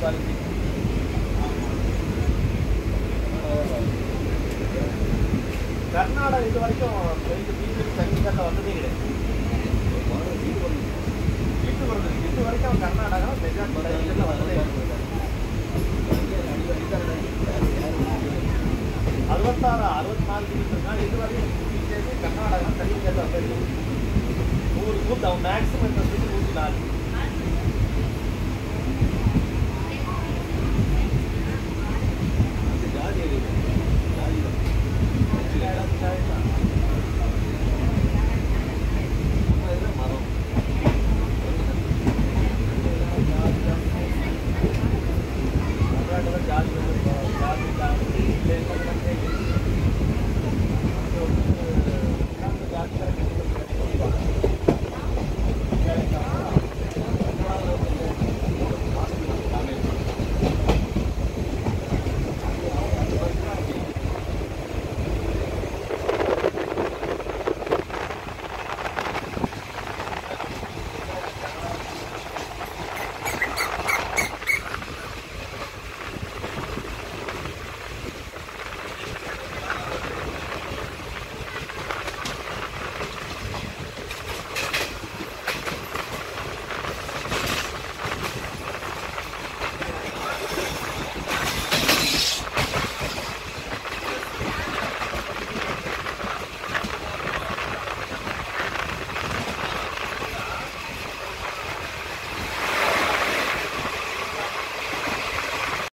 Quality Karnataka இது வரைக்கும் ரெண்டு பிஜேபி சர்டிஃபிகேட்டில் வந்ததே கிடையாது. சீட்டு வருது இது வரைக்கும் கர்நாடகா மெஜாரிட்டி சர்டிஃபிகேட்டில் வந்ததே அறுபத்தாறு அறுபத்தி நாலு சீட்டு இது வரைக்கும் பிஜேபி கர்நாடகா சர்டிஃபிகேட்டில் வந்தது நூறு பூத் மேக்ஸிமம் நூற்றி நாலு. जाते हैं।